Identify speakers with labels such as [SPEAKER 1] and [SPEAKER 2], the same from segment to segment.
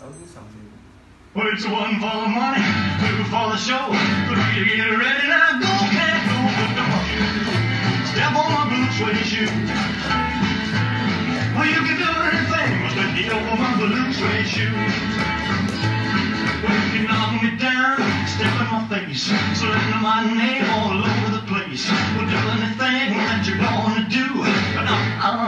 [SPEAKER 1] I'll do
[SPEAKER 2] something. Words one for the money, two for the show. Three to get ready now, go, can't go, but the fuck you. Step on my blue suede shoe. Well, you can do anything, but the get over my blue suede shoe. Well, you can knock me down, step in my face, slapping my name all over the place. Well, do anything that you're gonna do, but I'm.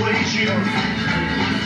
[SPEAKER 2] shoe. Well, you